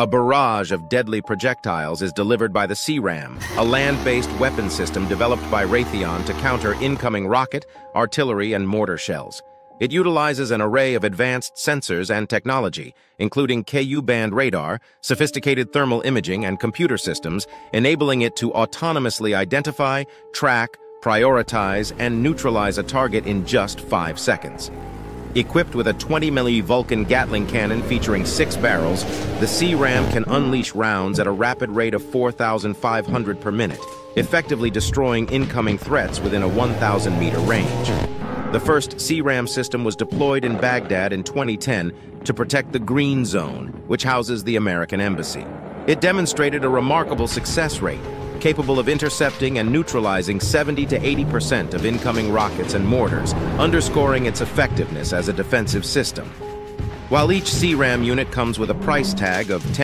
A barrage of deadly projectiles is delivered by the CRAM, a land-based weapon system developed by Raytheon to counter incoming rocket, artillery, and mortar shells. It utilizes an array of advanced sensors and technology, including Ku-band radar, sophisticated thermal imaging, and computer systems, enabling it to autonomously identify, track, prioritize, and neutralize a target in just five seconds. Equipped with a 20 milli Vulcan Gatling cannon featuring six barrels, the CRAM can unleash rounds at a rapid rate of 4,500 per minute, effectively destroying incoming threats within a 1,000-meter range. The first CRAM system was deployed in Baghdad in 2010 to protect the Green Zone, which houses the American Embassy. It demonstrated a remarkable success rate, capable of intercepting and neutralizing 70 to 80% of incoming rockets and mortars, underscoring its effectiveness as a defensive system. While each CRAM unit comes with a price tag of